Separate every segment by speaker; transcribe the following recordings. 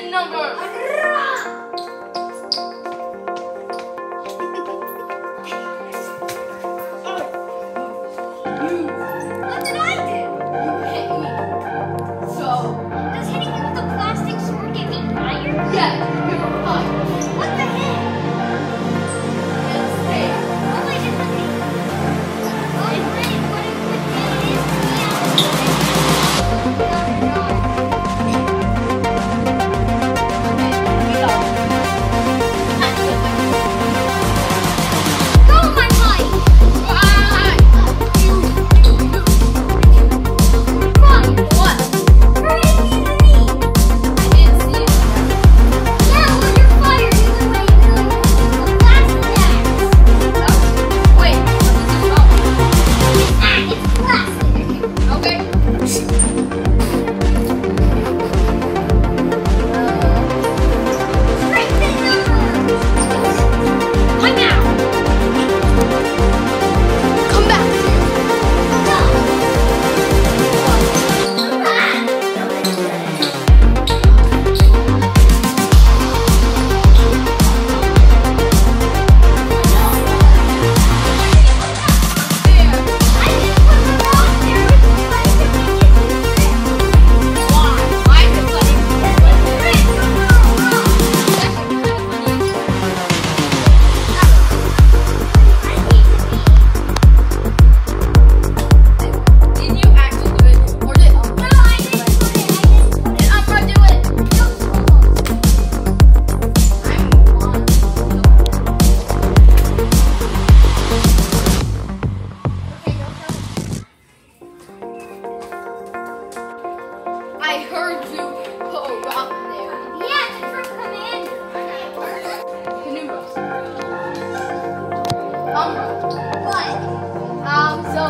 Speaker 1: number. Peace. I heard
Speaker 2: you
Speaker 1: put a rock there.
Speaker 2: Yeah,
Speaker 1: that's from Commander. Canumbos. Um, what?
Speaker 2: Um, so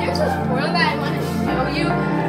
Speaker 2: there's this portal that I want to show you.